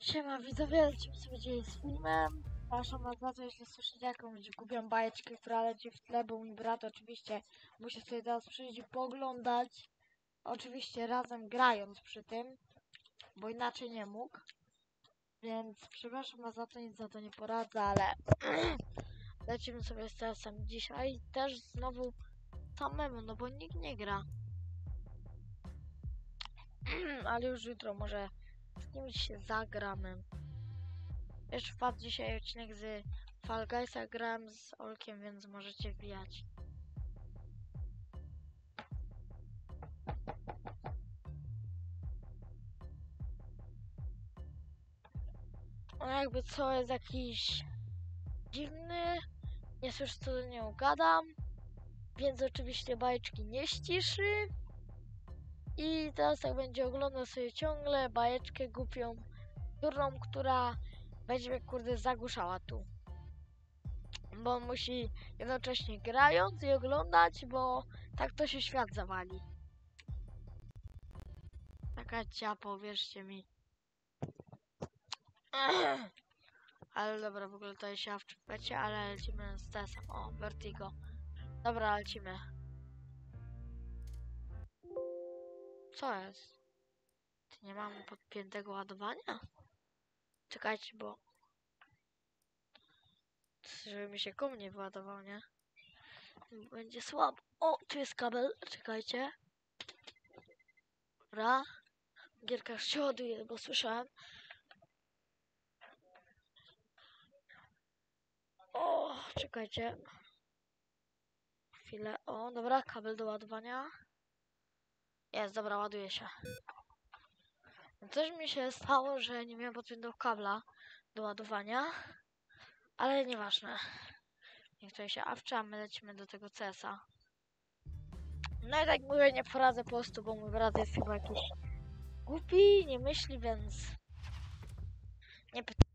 Siema widzowie, lecimy sobie dzieje z filmem. Przepraszam was za to, jeśli słyszycie jakąś głupią bajeczkę, która leci w tle, bo mój brat oczywiście musi sobie teraz przyjść i poglądać. Oczywiście razem grając przy tym, bo inaczej nie mógł. Więc przepraszam was za to, nic za to nie poradzę, ale lecimy sobie z TS-em dzisiaj. Też znowu samemu, no bo nikt nie gra. ale już jutro może z kimś zagramy. Jeszcze wpadł dzisiaj odcinek z Fall Guysa, grałem z Olkiem, więc możecie wbijać. On jakby co jest jakiś dziwny, nie słyszę co do niego gadam, więc oczywiście bajeczki nie ściszy. I teraz tak będzie oglądał sobie ciągle bajeczkę głupią, którą, która będzie kurde zagłuszała tu. Bo on musi jednocześnie grając i oglądać, bo tak to się świat zawali. Taka ciapo, wierzcie mi. Ale dobra, w ogóle to jest ja w ale lecimy z testem. O, Vertigo. Dobra, lecimy. Co jest? Ty nie mamy podpiętego ładowania? Czekajcie, bo... Żeby mi się kom nie wyładował, nie? Będzie słabo. O, tu jest kabel. Czekajcie. Dobra. Gierka się ładuje, bo słyszałem. O, czekajcie. Chwilę. O, dobra, kabel do ładowania. Jest, dobra, ładuje się. Coś mi się stało, że nie miałem podpiętego kabla do ładowania, ale nieważne. Niech to się awcza, a my lecimy do tego CS-a. No i tak mówię, nie poradzę po prostu, bo mój brat jest chyba jakiś głupi, nie myśli, więc nie pyta.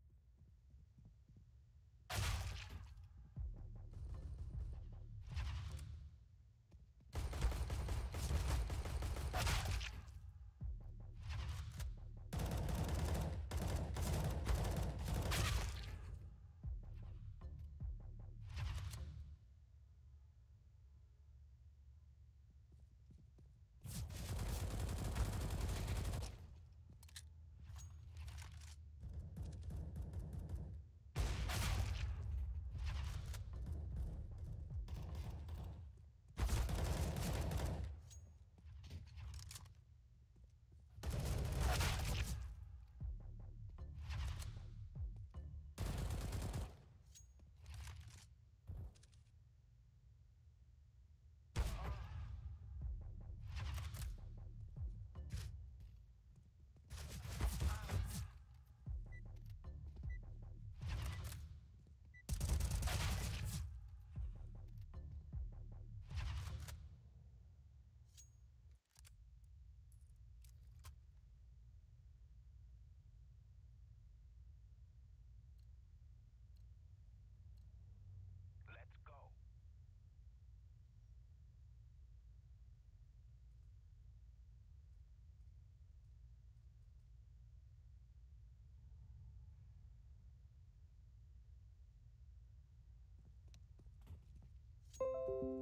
thank you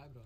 Bye, bro.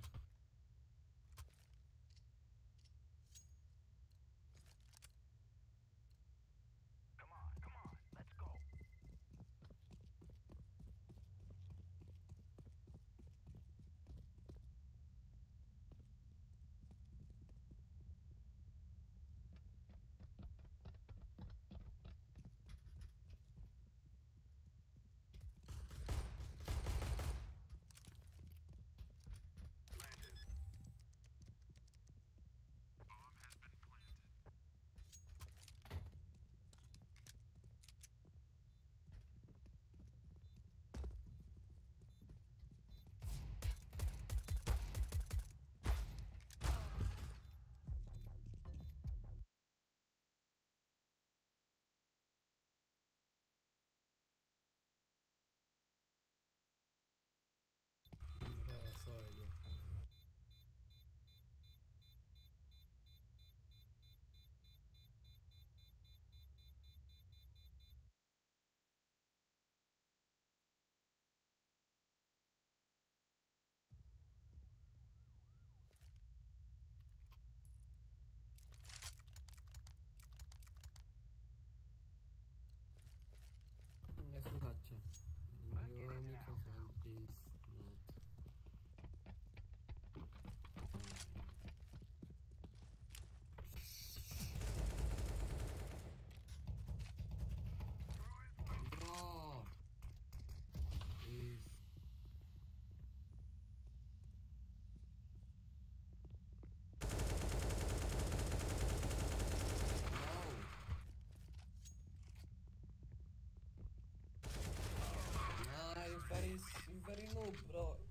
Noob, bro.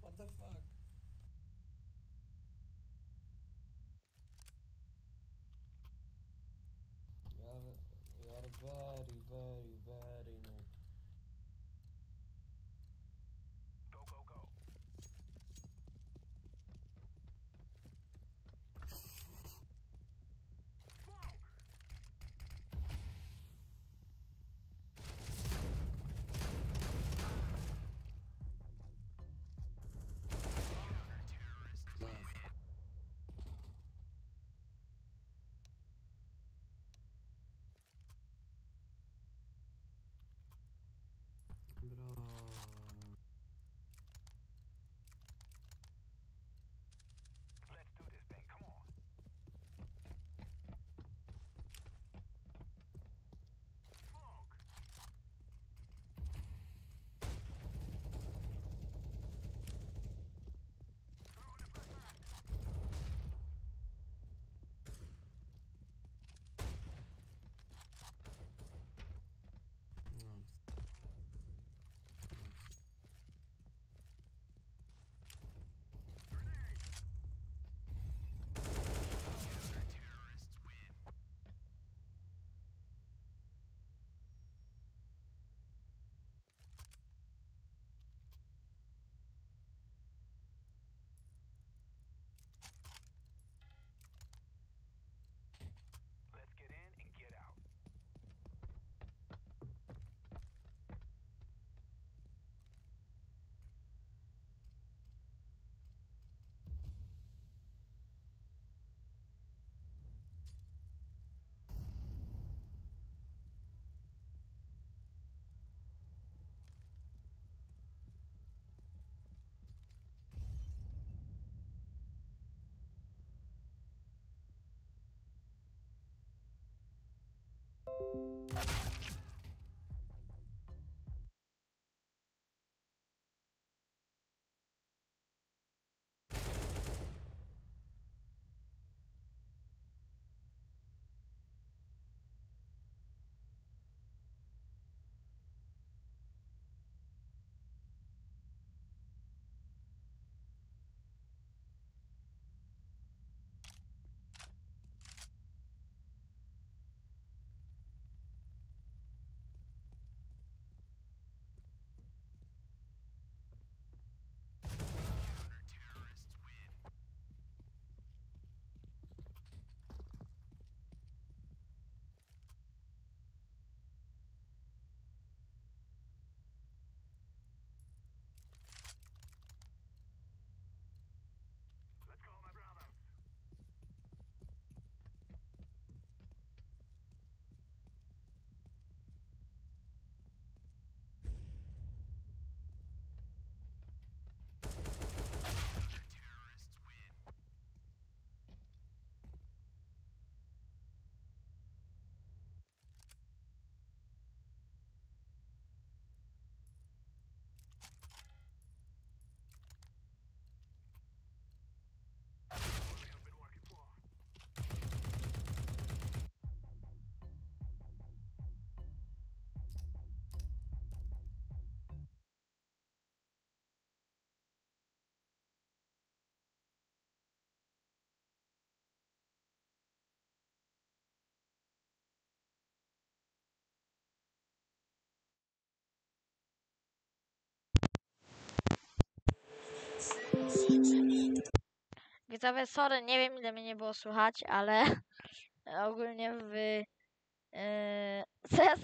Widzowie, sorry, nie wiem ile mnie nie było słychać, ale ogólnie w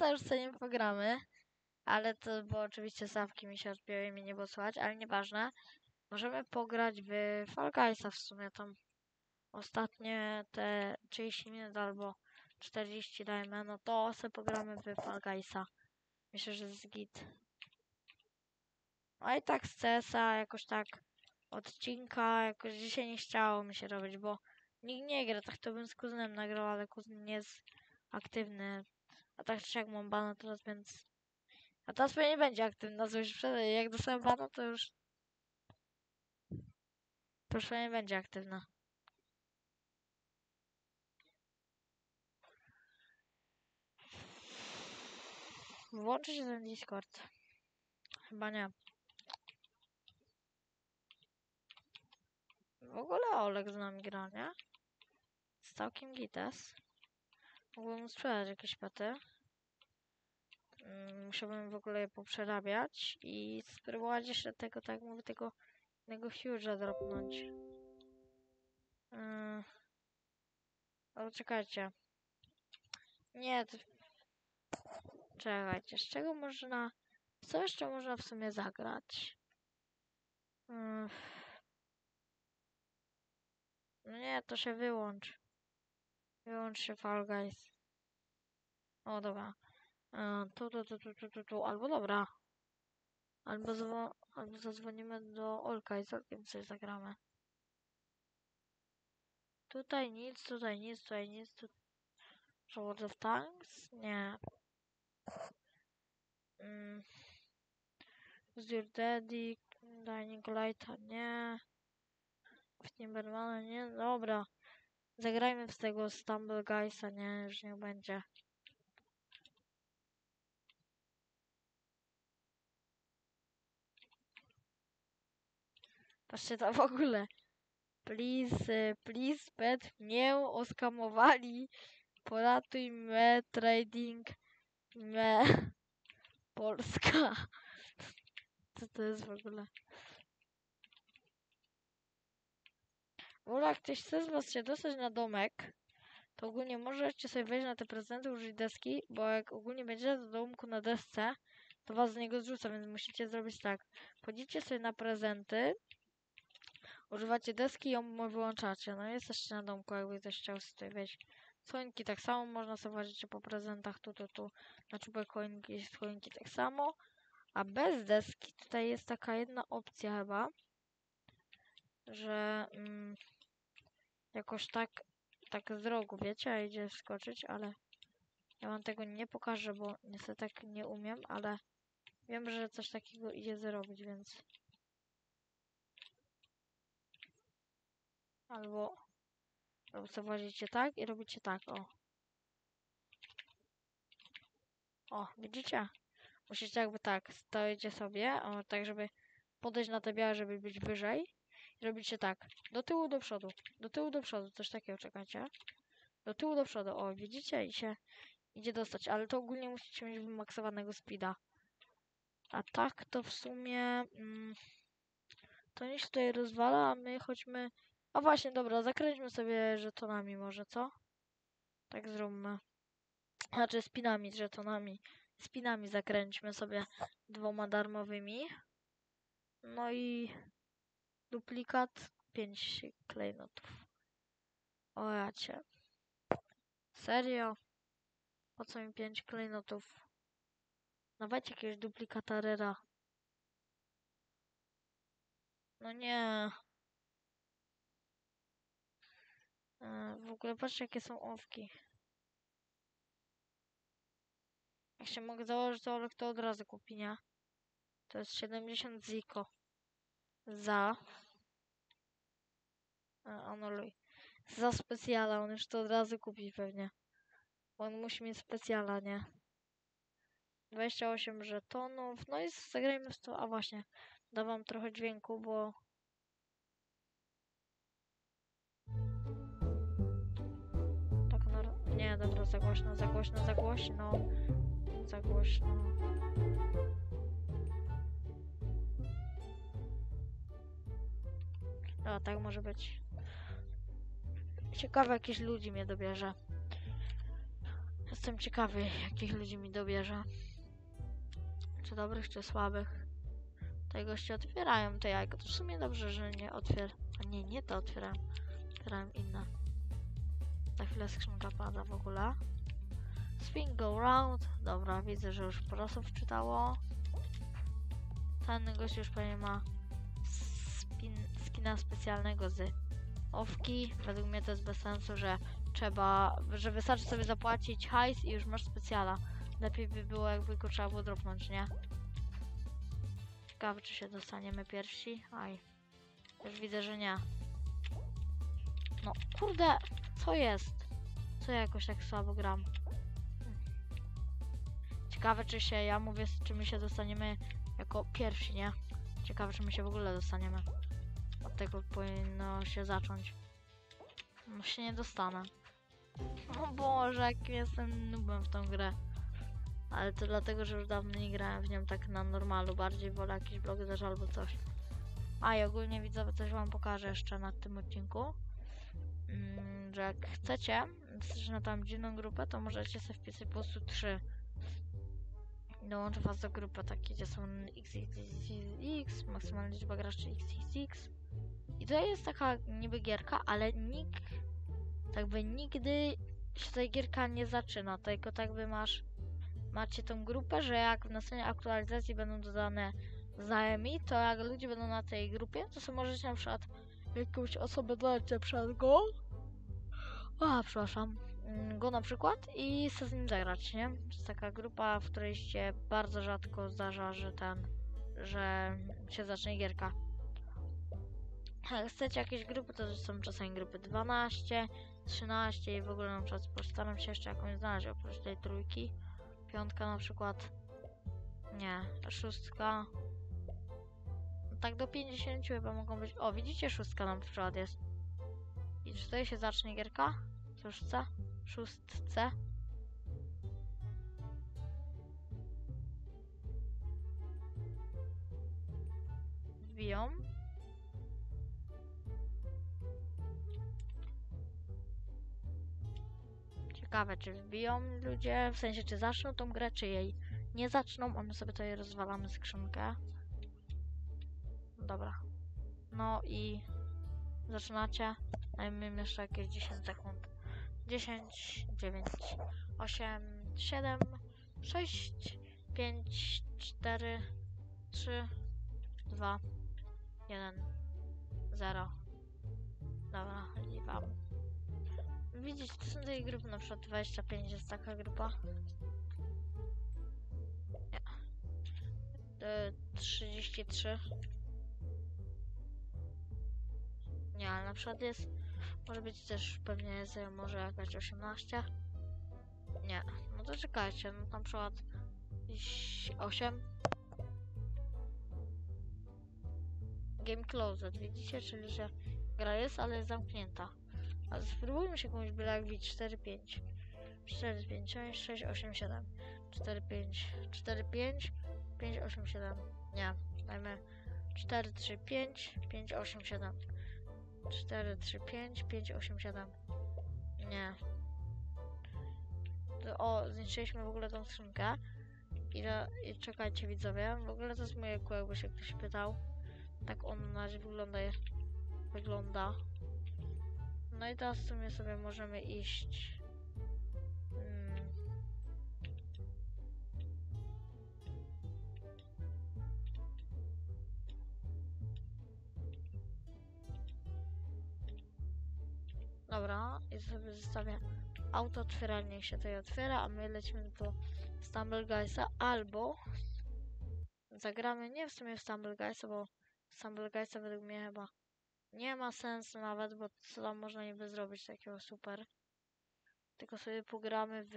yy, już sobie nie pogramy, ale to, bo oczywiście sawki mi się odbiły i mnie nie było słychać, ale nieważne. Możemy pograć w Fall Guysa w sumie tam ostatnie te 30 minut albo 40 dajmy, no to sobie pogramy w Fall Guysa. Myślę, że z git. A i tak z CS-a jakoś tak odcinka jakoś dzisiaj nie chciało mi się robić, bo nikt nie gra, tak to bym z kuzynem nagrał, ale kuzyn nie jest aktywny. A tak czy jak mam bana teraz, więc... A teraz pewnie nie będzie aktywna, co już jak dostałem bana, to już... To już pewnie będzie aktywna. Włączy się ten Discord. Chyba nie. W ogóle Olek z nami gra, nie? Z całkiem gites. Mógłbym sprzedać jakieś pety. Mm, Musiałbym w ogóle je poprzerabiać i spróbować jeszcze tego, tak mówię, tego innego Huge'a dropnąć. Yy. Ale czekajcie. Nie, to... Czekajcie, z czego można... Co jeszcze można w sumie zagrać? Yy. No nie, to się wyłącz. Wyłącz się Fall Guys. O, dobra. E, tu, tu, tu, tu, tu, tu, tu. Albo dobra. Albo, zwo- albo zadzwonimy do Olka i z Olkiem coś zagramy. Tutaj nic, tutaj nic, tutaj nic. Tu... World of Tanks? Nie. Mm. Your Daddy, Dying Lighta, nie. W Timbermana, nie. Dobra. Zagrajmy w tego Stumble Guysa, nie, już niech będzie. Patrzcie to w ogóle. Please, please, pet, mnie oskamowali. Poratuj me, trading me, Polska. Co to jest w ogóle? W ogóle jak ktoś chce z was się dostać na domek, to ogólnie możecie sobie wejść na te prezenty, użyć deski, bo jak ogólnie będziecie do domku na desce, to was z niego zrzuca, więc musicie zrobić tak. Wchodzicie sobie na prezenty, używacie deski i ją wyłączacie. No jesteście na domku, jakby ktoś chciał sobie wejść. Choinki tak samo, można sobie ważyć po prezentach tu, tu, tu. Na czubek choinki, choinki tak samo. A bez deski tutaj jest taka jedna opcja chyba, że mm, jakoś tak, tak z rogu, wiecie, a idzie wskoczyć, ale ja wam tego nie pokażę, bo niestety tak nie umiem, ale wiem, że coś takiego idzie zrobić, więc albo albo sobie włazicie tak i robicie tak, o. O, widzicie? Musicie jakby tak, stoicie sobie, o, tak żeby podejść na te białe, żeby być wyżej. Robicie tak, do tyłu, do przodu, do tyłu, do przodu, coś takiego, czekajcie. Do tyłu, do przodu, o, widzicie? I się idzie dostać, ale to ogólnie musicie mieć wymaksowanego speeda. A tak to w sumie mm, to się tutaj rozwala, a my chodźmy... A właśnie, dobra, zakręćmy sobie żetonami może, co? Tak zróbmy. Znaczy spinami, żetonami. Spinami zakręćmy sobie dwoma darmowymi. No i duplikat 5 klejnotów. O jacie. Serio? Po co mi 5 klejnotów? Nawet jakiegoś duplikata rera. No nie. E, W ogóle patrzcie jakie są owki. Jak się mogę założyć, to Olek to od razu kupi, nie? To jest 70 ziko. Za. E, Anuluj. Za specjala, on już to od razu kupi pewnie. Bo on musi mieć specjala, nie? 28 żetonów. No i zagrajmy w to. A właśnie, dawam trochę dźwięku, bo. Tak na... Nie, dobra, za głośno, za głośno, za głośno. Za głośno. No, tak może być. ciekawy, jakieś ludzi mnie dobierze. Jestem ciekawy, jakich ludzi mi dobierze. Czy dobrych, czy słabych. Te goście otwierają te jajko. To w sumie dobrze, że nie otwier... A nie, nie to otwieram. Otwieram inne. Za chwilę skrzynka pada w ogóle. Spin go round. Dobra, widzę, że już prosto wczytało. Ten gość już pewnie ma skina specjalnego z owki. Według mnie to jest bez sensu, że trzeba, że wystarczy sobie zapłacić hajs i już masz specjala. Lepiej by było, jakby go trzeba było dropnąć, nie? Ciekawe, czy się dostaniemy pierwsi. Aj. Już widzę, że nie. No, kurde, co jest? Co ja jakoś tak słabo gram? Ciekawe, czy się, ja mówię, czy my się dostaniemy jako pierwsi, nie? Ciekawe, czy my się w ogóle dostaniemy. Od tego powinno się zacząć. No się nie dostanę. O Boże, jak jestem nubem w tą grę. Ale to dlatego, że już dawno nie grałem w nią tak na normalu. Bardziej wolę jakiś blog też albo coś. A i ogólnie widzowie coś wam pokażę jeszcze na tym odcinku. Mm, że jak chcecie, że na tam dziwną grupę, to możecie sobie wpisać po prostu 3. Dołączę was do grupy takiej, gdzie są XXX, maksymalna liczba graczy XXX. I to jest taka niby gierka, ale nikt, tak by nigdy się ta gierka nie zaczyna, tylko tak by masz, macie tą grupę, że jak w następnej aktualizacji będą dodane znajomi, to jak ludzie będą na tej grupie, to sobie możecie na przykład jakąś osobę dodać na przykład go, a przepraszam, mm, go na przykład i sobie z nim zagrać, nie? To jest taka grupa, w której się bardzo rzadko zdarza, że ten, że się zacznie gierka. Chcecie jakieś grupy, to są czasami grupy 12, 13 i w ogóle na przykład postaram się jeszcze jakąś znaleźć oprócz tej trójki. Piątka na przykład. Nie, szóstka. Tak do 50 chyba mogą być. O, widzicie, szóstka na przykład jest. I czy tutaj się zacznie gierka? Szóstce? Szóstce? Wbiją. Ciekawe, czy wbiją ludzie, w sensie, czy zaczną tą grę, czy jej nie zaczną, a my sobie tutaj rozwalamy skrzynkę. Dobra. No i zaczynacie. Dajmy im jeszcze jakieś 10 sekund. 10, 9, 8, 7, 6, 5, 4, 3, 2, 1, 0. Dobra, i wam. Widzicie, to są tej grupy, na przykład 25 jest taka grupa. Nie. E, 33. Nie, ale na przykład jest, może być też pewnie jest e, może jakaś 18. Nie, no to czekajcie, no na przykład jakieś 8. Game closed, widzicie, czyli że gra jest, ale jest zamknięta. A spróbujmy się komuś byle jak bić 4, 5. 4, 5, 6, 8, 7. 4, 5, 4, 5, 5, 8, 7. Nie, dajmy 4, 3, 5, 5, 8, 7. 4, 3, 5, 5, 8, 7. Nie. O, zniszczyliśmy w ogóle tą skrzynkę. I, na- I czekajcie widzowie, w ogóle to jest moje kół, jakby się ktoś pytał. Tak on na razie wygląda. Wygląda. No i teraz w sumie sobie możemy iść. Mm. Dobra, i sobie zostawię auto otwieranie, niech się tutaj otwiera, a my lecimy do Stumble Guysa, albo zagramy nie w sumie w Stumble Guysa, bo Stumble Guysa według mnie chyba nie ma sensu nawet, bo co tam można niby zrobić takiego super. Tylko sobie pogramy w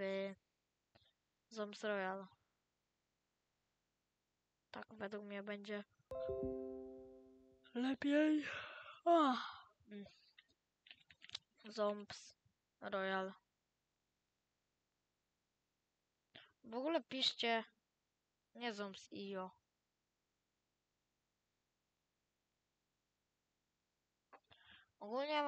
Zombs Royal. Tak według mnie będzie lepiej. Ah. Mm. Zombs Royal. W ogóle piszcie nie Zombs IO. Ogólnie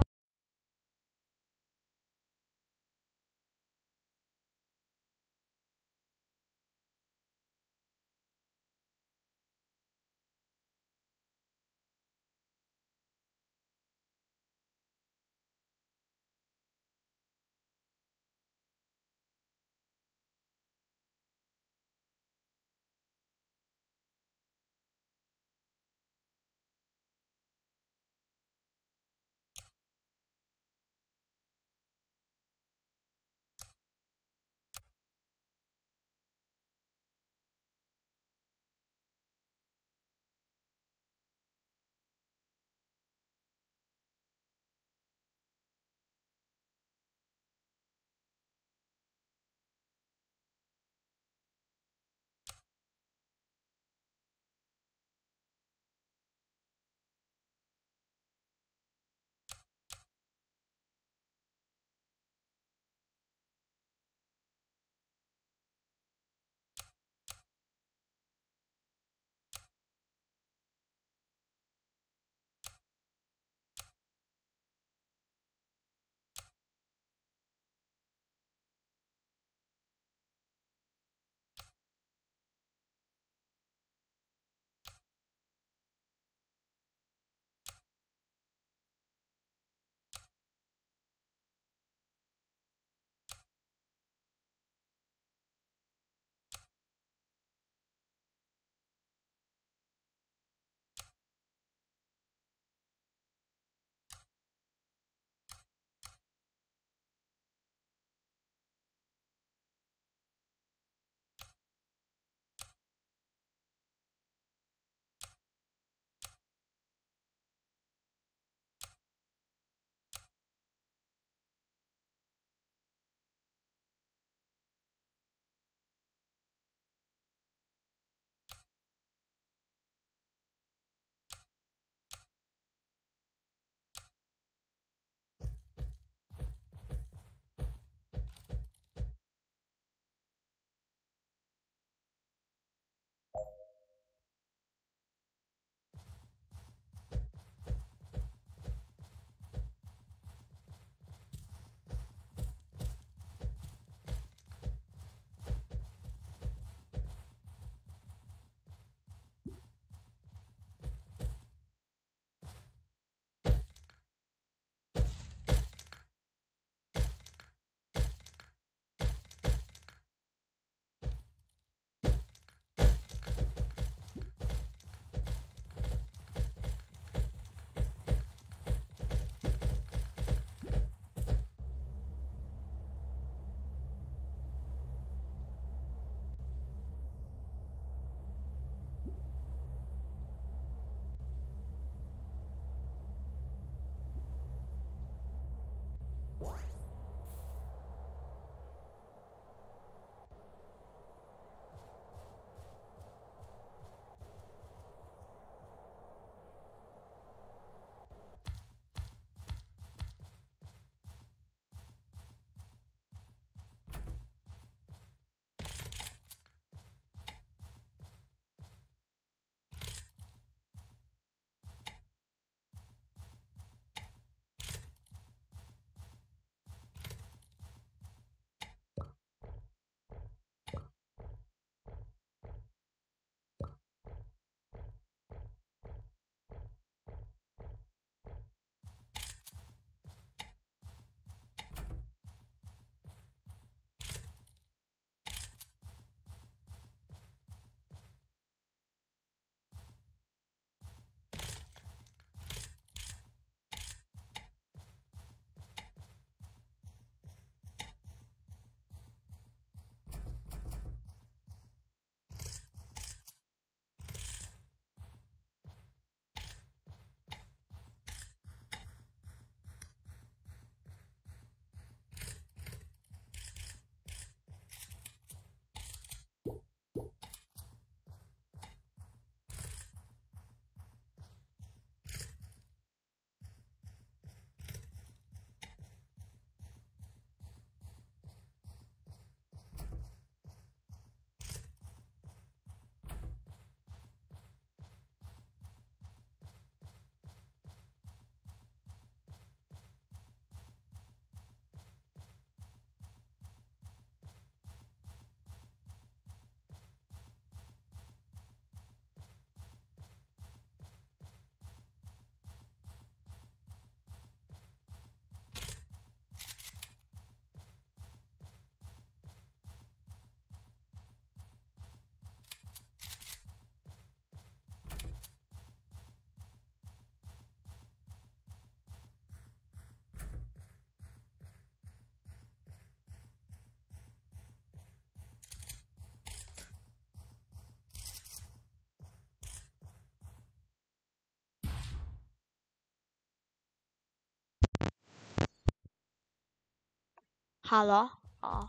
Halo? O.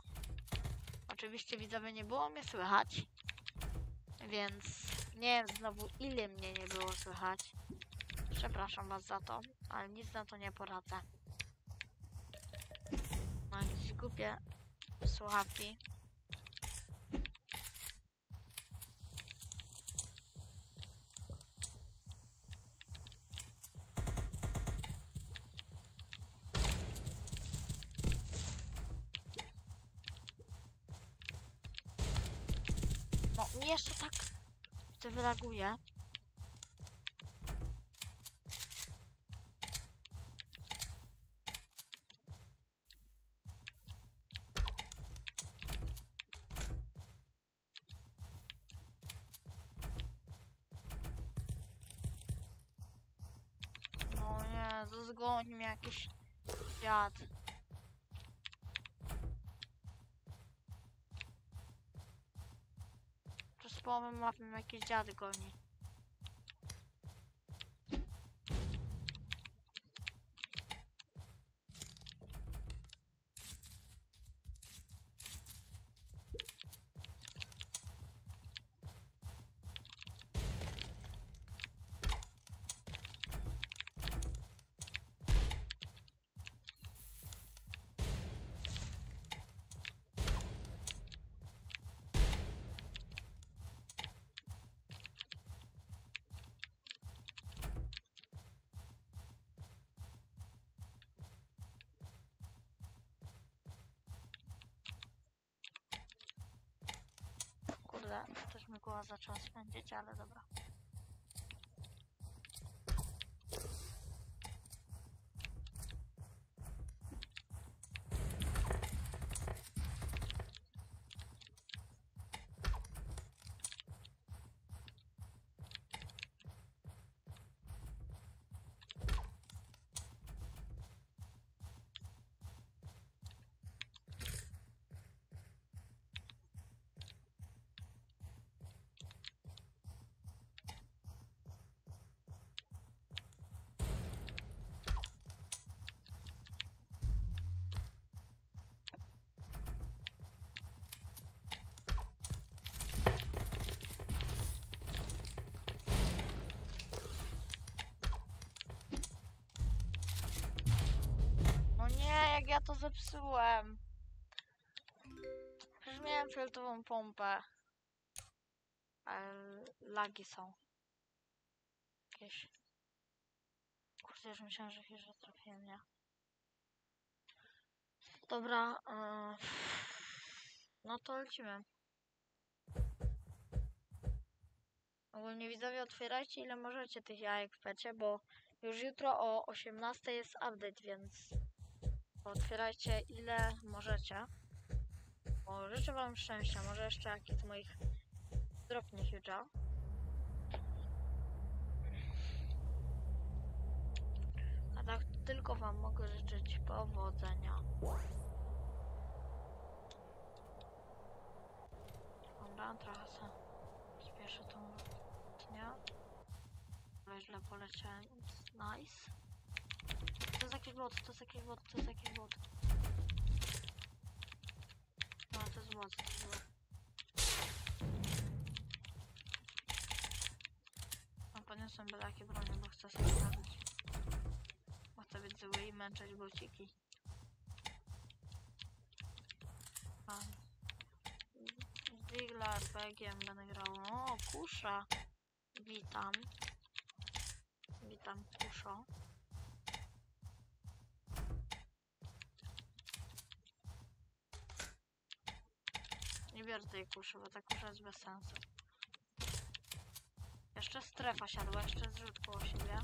Oczywiście widzowie nie było mnie słychać. Więc nie wiem znowu ile mnie nie było słychać. Przepraszam was za to, ale nic na to nie poradzę. Mam jakieś głupie słuchawki. No, mi jeszcze tak to wylaguje. No nie, to zgoni mnie jakiś dziad. Przez połowę mapy mnie jakiś dziad goni. Kurde, też mi głowa zaczęła spędzić, ale dobra. Zepsułem. Przecież miałem fioletową pompę. Ale lagi są. Jakieś. Kurde, już myślałem, że chyba trafiłem, nie? Dobra. Yy... No to lecimy. Ogólnie widzowie otwierajcie ile możecie tych jajek w pecie, bo już jutro o 18 jest update, więc otwierajcie ile możecie. Bo życzę wam szczęścia, może jeszcze jakiś z moich dropnie huge'a. A tak tylko wam mogę życzyć powodzenia. Dobra, trochę se spieszę tą dnia. Źle poleciałem, nice. To jest jakiś bot, to jest jakiś bot, to jest jakiś bot. No to jest bot, to jest bot. No podniosłem byle jakie bronie, bo chcę sobie zrobić. Bo chcę być zły i męczyć bociki. A. Digla RPG będę grał. O, kusza. Witam. Witam, kuszo. Nie biorę tej kuszy, bo ta kusza jest bez sensu. Jeszcze strefa siadła, jeszcze zrzut koło siebie.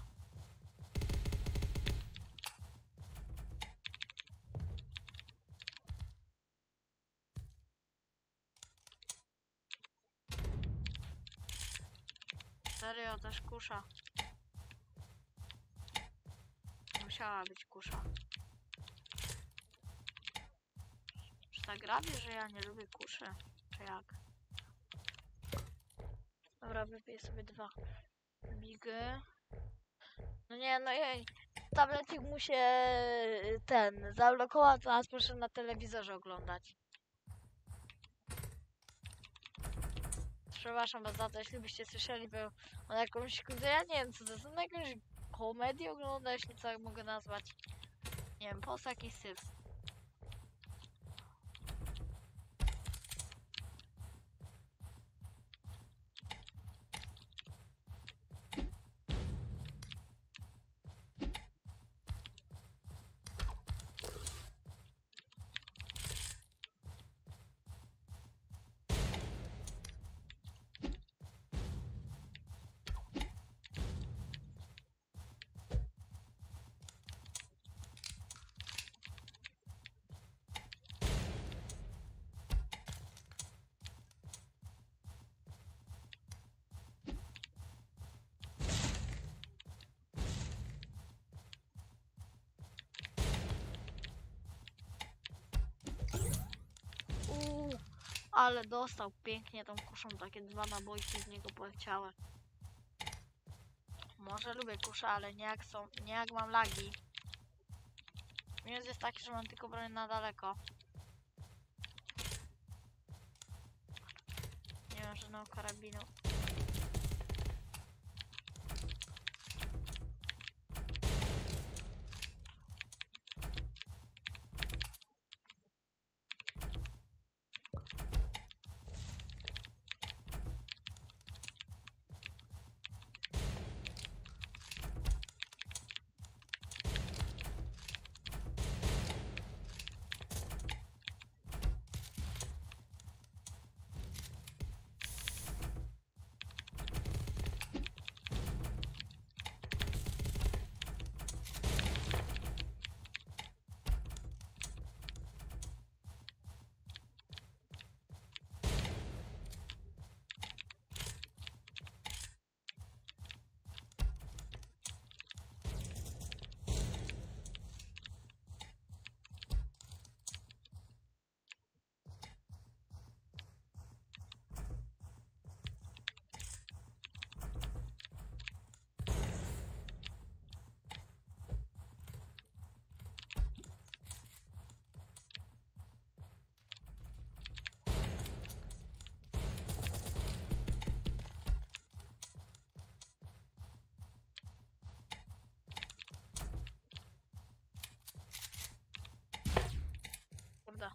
Serio, też kusza. Musiała być kusza. Czy tak grabi, że ja nie lubię kuszy? Jak? Dobra, wypiję sobie dwa bigy. No nie, no jej. tabletik mu się y, ten zablokował, nas proszę na telewizorze oglądać. Przepraszam was za to, jeśli byście słyszeli, bo on jakąś, kurde, ja nie wiem co to jest, on jakąś komedię ogląda, jeśli co mogę nazwać. Nie wiem, po jakiś syf. Ale dostał pięknie tą kuszą, takie dwa nabojki z niego poleciały. Może lubię kusze, ale nie jak są, nie jak mam lagi. Minus jest taki, że mam tylko broń na daleko. Nie mam żadnego karabinu. Kurde.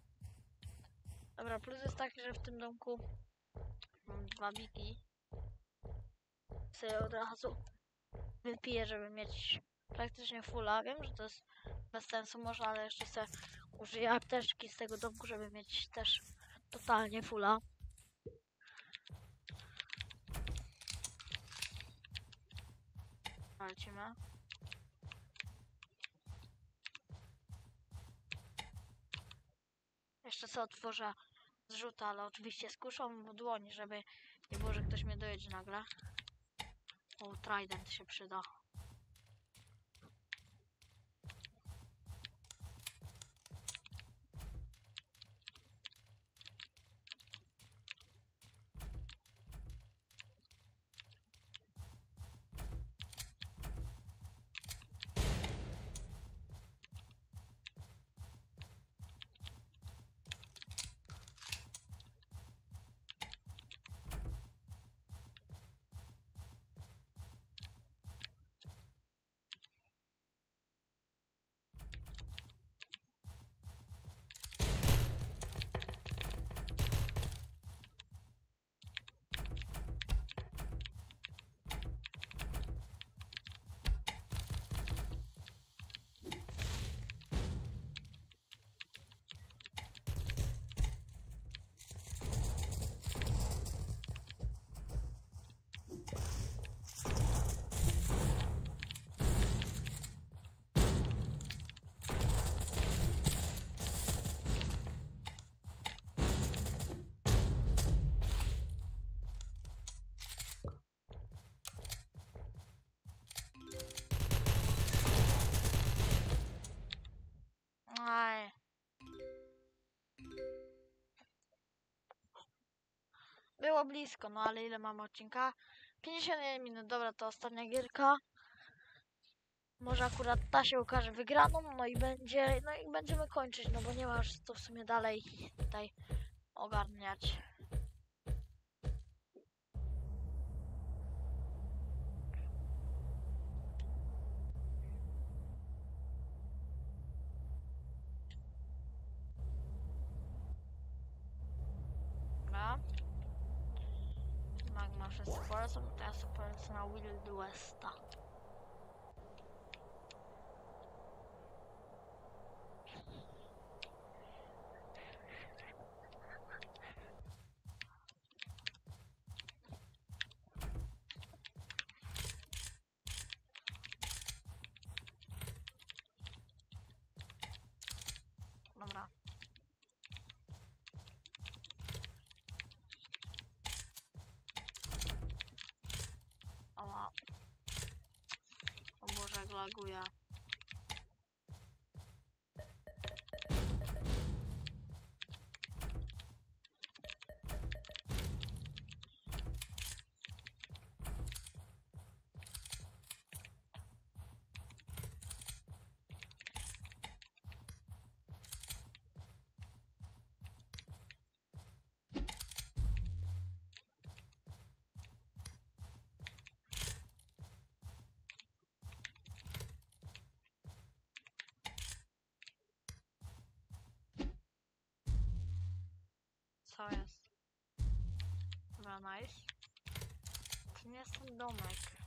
Dobra, plus jest taki, że w tym domku mam dwa biki. Sobie od razu wypiję, żeby mieć praktycznie fulla. Wiem, że to jest bez sensu może, ale jeszcze sobie użyję apteczki z tego domku, żeby mieć też totalnie fulla. Lecimy. Jeszcze sobie otworzę zrzut, ale oczywiście z kuszą w dłoni, żeby nie było, że ktoś mnie dojedzie nagle. O, trident się przyda. Było blisko, no ale ile mamy odcinka? 51 minut, dobra, to ostatnia gierka. Może akurat ta się okaże wygraną, no i będzie, no i będziemy kończyć, no bo nie ma już co w sumie dalej tutaj ogarniać. Dobra. Magma wszyscy polecą, to ja sobie polecę na Wild Westa. Dobra. Ała. O Boże, jak laguje. Co jest? Dobra, nice. To nie jest ten domek.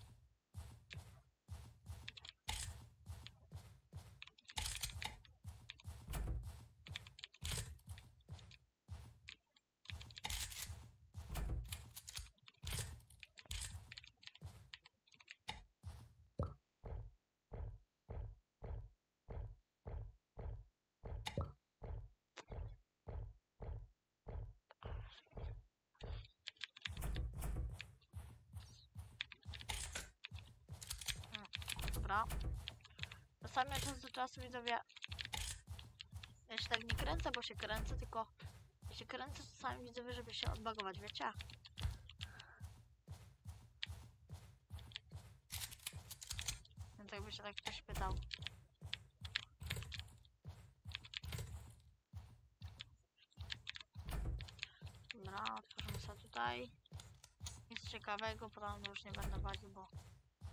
Dobra. Czasami od czasu do czasu widzowie... Ja się tak nie kręcę, bo się kręcę, tylko... Ja się kręcę czasami widzowie, żeby się odbagować, wiecie? Więc jakby się tak ktoś pytał. Dobra, otworzymy sobie tutaj. Nic ciekawego, potem już nie będę bawił, bo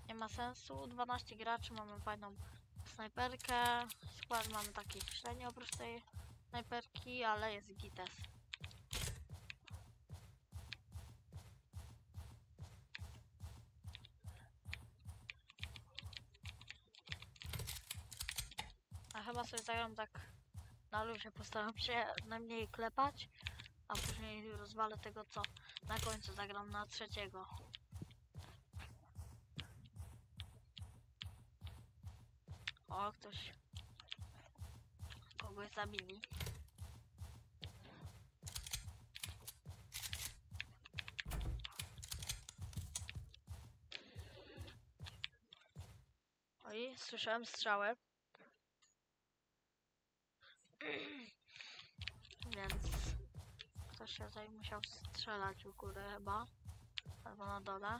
nie ma sensu. 12 graczy, mamy fajną snajperkę. Skład mamy taki średnio oprócz tej snajperki, ale jest gites. A chyba sobie zagram tak na luzie, postaram się najmniej klepać, a później rozwalę tego co na końcu zagram na trzeciego. O, ktoś kogoś zabili. Oj, słyszałem strzały. Więc ktoś się tutaj musiał strzelać u góry chyba. Albo na dole.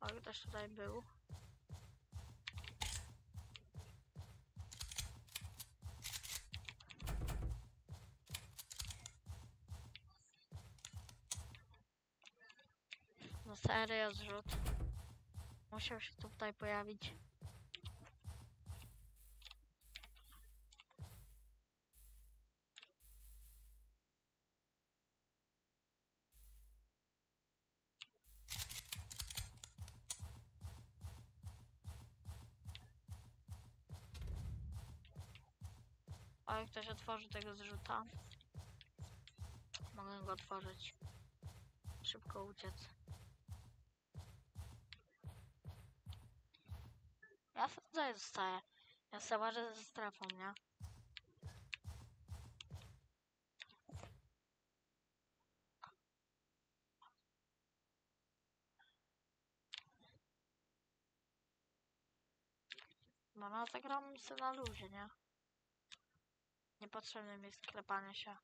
O, ktoś tutaj był. No serio zrzut. Musiał się tutaj pojawić. O, jak ktoś otworzy tego zrzuta. Mogę go otworzyć. Szybko uciec. Ja tutaj zostaję. Ja sobie ważę ze strefą, nie? No, no zagram sobie na luzie, nie? Niepotrzebne mi jest klepanie się.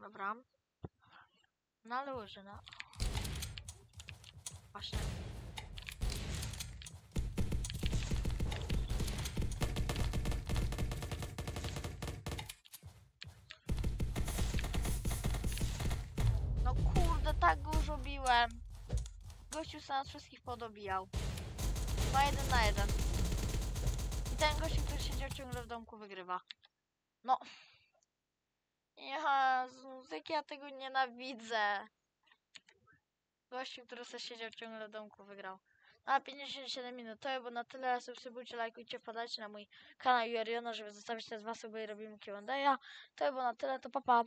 Dobra. Na luzie, no. Właśnie. Już. Gościu sobie nas wszystkich podobijał. Ma jeden na jeden. I ten gościu, który siedział ciągle w domku, wygrywa. No. Jezus, jak ja tego nienawidzę. Gościu, który sobie siedział ciągle w domku, wygrał. A 57 minut to bo na tyle subskrybujcie, lajkujcie, wpadajcie na mój kanał Joriona, żeby zostawić te dwa suby i robimy Q&A. To by było na tyle, to papa. Pa.